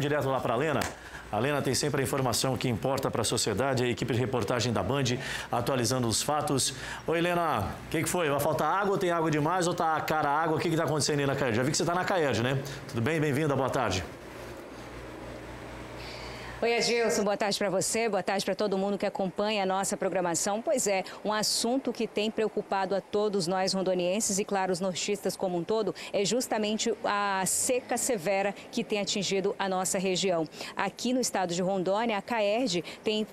vamos direto lá para a Lena. A Lena tem sempre a informação que importa para a sociedade, a equipe de reportagem da Band atualizando os fatos. Oi, Helena, o que, que, foi? Vai faltar água tem água demais ou tá cara água? O que está acontecendo aí na Caerd? Já vi que você está na Caerd, né? Tudo bem? Bem-vinda, boa tarde. Oi, Adilson, boa tarde para você, boa tarde para todo mundo que acompanha a nossa programação. Pois é, um assunto que tem preocupado a todos nós rondonienses e, claro, os nortistas como um todo, é justamente a seca severa que tem atingido a nossa região. Aqui no estado de Rondônia, a CAERD tem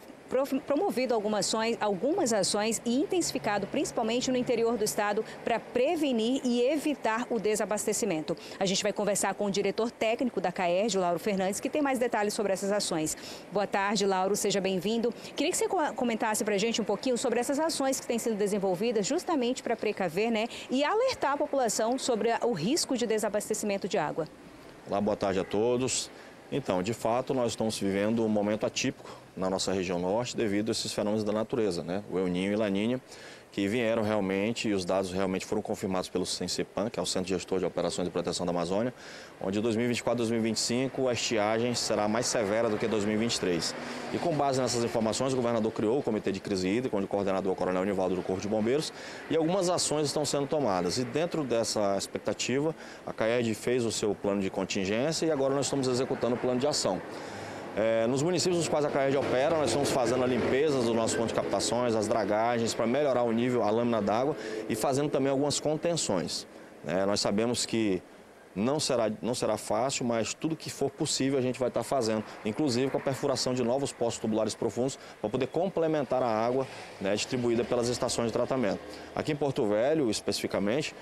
promovido algumas ações, algumas ações e intensificado, principalmente no interior do estado, para prevenir e evitar o desabastecimento. A gente vai conversar com o diretor técnico da CAERJ, Lauro Fernandes, que tem mais detalhes sobre essas ações. Boa tarde, Lauro, seja bem-vindo. Queria que você comentasse para a gente um pouquinho sobre essas ações que têm sido desenvolvidas justamente para precaver né, e alertar a população sobre o risco de desabastecimento de água. Olá, boa tarde a todos. Então, de fato, nós estamos vivendo um momento atípico na nossa região norte devido a esses fenômenos da natureza, né? o El Ninho e Laninha, que vieram realmente e os dados realmente foram confirmados pelo CENCEPAN, que é o Centro Gestor de Operações de Proteção da Amazônia, onde 2024 2025 a estiagem será mais severa do que 2023. E com base nessas informações, o governador criou o Comitê de Crise Hídrica, onde o coordenador é o Coronel Nivaldo do Corpo de Bombeiros, e algumas ações estão sendo tomadas. E dentro dessa expectativa, a CAED fez o seu plano de contingência e agora nós estamos executando o plano de ação. É, nos municípios nos quais a Caerd opera, nós estamos fazendo a limpeza dos nossos pontos de captações, as dragagens, para melhorar o nível, a lâmina d'água e fazendo também algumas contenções. É, nós sabemos que não será, não será fácil, mas tudo que for possível a gente vai estar fazendo, inclusive com a perfuração de novos poços tubulares profundos para poder complementar a água né, distribuída pelas estações de tratamento. Aqui em Porto Velho, especificamente,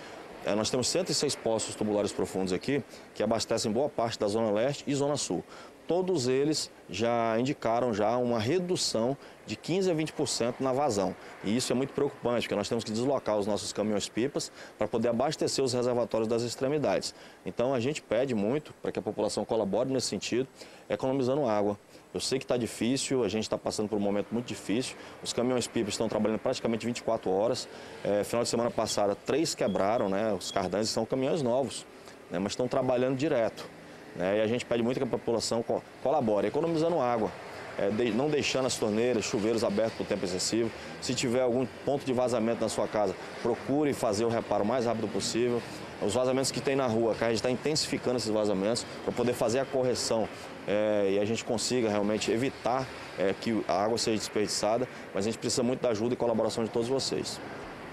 é, nós temos 106 poços tubulares profundos aqui, que abastecem boa parte da Zona Leste e Zona Sul todos eles já indicaram já uma redução de 15 a 20% na vazão. E isso é muito preocupante, porque nós temos que deslocar os nossos caminhões-pipas para poder abastecer os reservatórios das extremidades. Então a gente pede muito para que a população colabore nesse sentido, economizando água. Eu sei que está difícil, a gente está passando por um momento muito difícil. Os caminhões-pipas estão trabalhando praticamente 24 horas. É, final de semana passada, três quebraram, né? Os cardantes são caminhões novos, né? mas estão trabalhando direto. Né? E a gente pede muito que a população colabore, economizando água. É, de, não deixando as torneiras, chuveiros abertos por tempo excessivo. Se tiver algum ponto de vazamento na sua casa, procure fazer o reparo o mais rápido possível. Os vazamentos que tem na rua, a gente está intensificando esses vazamentos para poder fazer a correção é, e a gente consiga realmente evitar é, que a água seja desperdiçada, mas a gente precisa muito da ajuda e colaboração de todos vocês.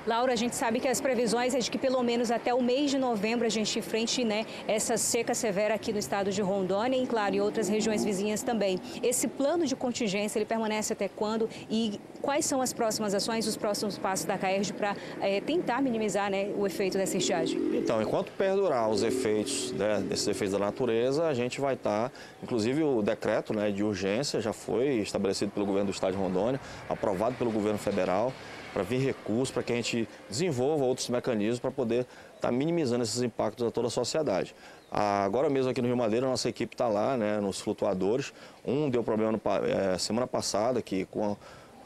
Laura, a gente sabe que as previsões é de que pelo menos até o mês de novembro a gente enfrente né, essa seca severa aqui no estado de Rondônia e, claro, em outras regiões vizinhas também. Esse plano de contingência, ele permanece até quando e quais são as próximas ações, os próximos passos da CAERJ para é, tentar minimizar né, o efeito dessa estiagem? Então, enquanto perdurar os efeitos né, desses efeitos da natureza, a gente vai estar, tá, inclusive o decreto né, de urgência já foi estabelecido pelo governo do estado de Rondônia, aprovado pelo governo federal, para vir recursos, para que a gente desenvolva outros mecanismos para poder estar tá minimizando esses impactos a toda a sociedade. Agora mesmo aqui no Rio Madeira, nossa equipe está lá, né, nos flutuadores. Um deu problema no, é, semana passada, que com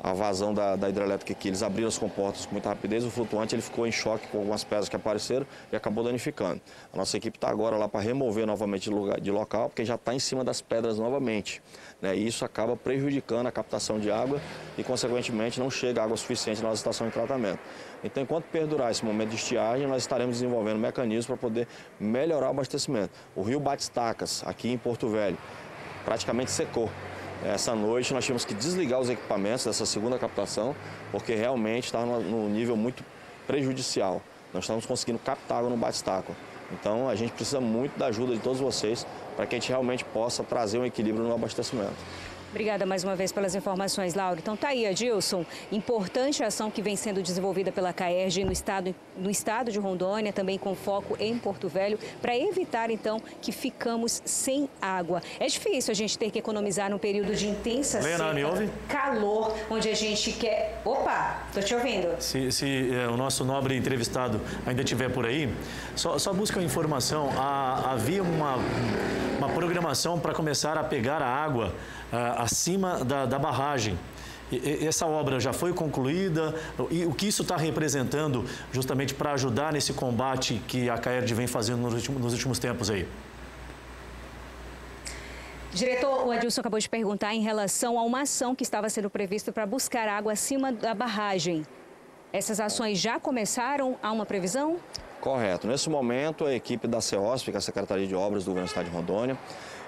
a vazão da, da, hidrelétrica aqui, eles abriram as comportas com muita rapidez, o flutuante ele ficou em choque com algumas pedras que apareceram e acabou danificando. A nossa equipe está agora lá para remover novamente de, lugar, de local, porque já está em cima das pedras novamente. Né? E isso acaba prejudicando a captação de água e, consequentemente, não chega água suficiente na nossa estação de tratamento. Então, enquanto perdurar esse momento de estiagem, nós estaremos desenvolvendo mecanismos para poder melhorar o abastecimento. O rio Batistacas, aqui em Porto Velho, praticamente secou. Essa noite nós tivemos que desligar os equipamentos dessa segunda captação, porque realmente estava no nível muito prejudicial. Nós estamos conseguindo captar água no batistaco. Então a gente precisa muito da ajuda de todos vocês para que a gente realmente possa trazer um equilíbrio no abastecimento. Obrigada mais uma vez pelas informações, Laura. Então tá aí, Adilson. Importante ação que vem sendo desenvolvida pela CAERG no estado, no estado de Rondônia, também com foco em Porto Velho, para evitar então que ficamos sem água. É difícil a gente ter que economizar num período de intensa Lena, seca, calor, onde a gente quer... Opa, tô te ouvindo. Se, se é, o nosso nobre entrevistado ainda estiver por aí, só, só busca uma informação. Havia uma, uma programação para começar a pegar a água acima da, da barragem. E, essa obra já foi concluída e o que isso está representando justamente para ajudar nesse combate que a CAERD vem fazendo nos últimos, nos últimos tempos aí? Diretor, o Adilson acabou de perguntar em relação a uma ação que estava sendo prevista para buscar água acima da barragem. Essas ações já começaram? Há uma previsão? Correto. Nesse momento, a equipe da CEOSP, que é a Secretaria de Obras do Governo do Estado de Rondônia,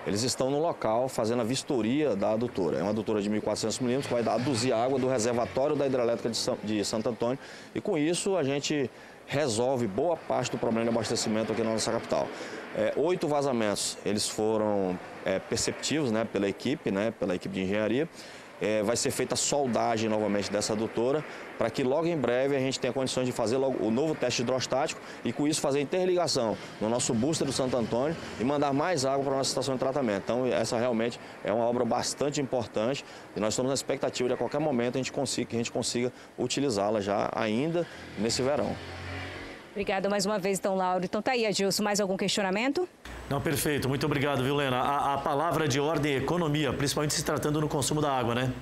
eles estão no local fazendo a vistoria da adutora. É uma adutora de 1.400 milímetros que vai aduzir água do reservatório da hidrelétrica de Santo Antônio e com isso a gente resolve boa parte do problema de abastecimento aqui na nossa capital. É, oito vazamentos, eles foram é, perceptivos né, pela equipe, né, pela equipe de engenharia. É, vai ser feita a soldagem novamente dessa adutora, para que logo em breve a gente tenha condições de fazer o novo teste hidrostático e com isso fazer interligação no nosso booster do Santo Antônio e mandar mais água para a nossa estação de tratamento. Então essa realmente é uma obra bastante importante e nós estamos na expectativa de a qualquer momento a gente consiga, que a gente consiga utilizá-la já ainda nesse verão. Obrigada mais uma vez, então, Lauro. Então tá aí, Adilson, mais algum questionamento? Não, perfeito. Muito obrigado, viu, Lena? A, a palavra de ordem é economia, principalmente se tratando no consumo da água, né?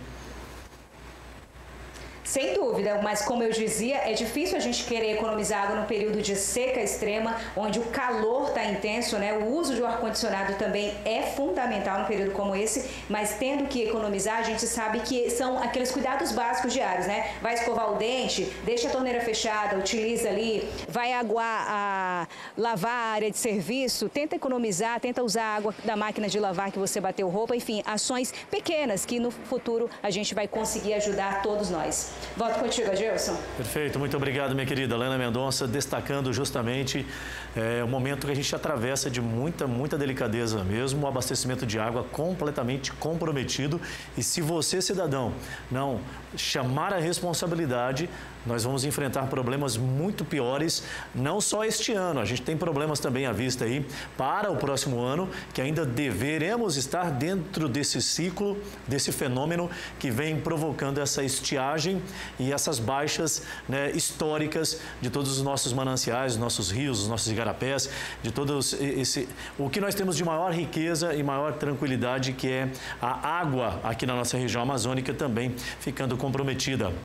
Sem dúvida, mas como eu dizia, é difícil a gente querer economizar água no período de seca extrema, onde o calor está intenso, né? O uso de um ar-condicionado também é fundamental no período como esse, mas tendo que economizar, a gente sabe que são aqueles cuidados básicos diários, né? Vai escovar o dente, deixa a torneira fechada, utiliza ali, vai aguar a lavar a área de serviço, tenta economizar, tenta usar a água da máquina de lavar que você bateu roupa, enfim, ações pequenas que no futuro a gente vai conseguir ajudar todos nós. Volto contigo, Gilson. Perfeito, muito obrigado, minha querida Lena Mendonça, destacando justamente é, o momento que a gente atravessa de muita, muita delicadeza mesmo, o abastecimento de água completamente comprometido. E se você, cidadão, não chamar a responsabilidade, nós vamos enfrentar problemas muito piores, não só este ano, a gente tem problemas também à vista aí para o próximo ano, que ainda deveremos estar dentro desse ciclo, desse fenômeno que vem provocando essa estiagem e essas baixas né, históricas de todos os nossos mananciais, nossos rios, os nossos igarapés, de todos esse o que nós temos de maior riqueza e maior tranquilidade que é a água aqui na nossa região amazônica também ficando comprometida.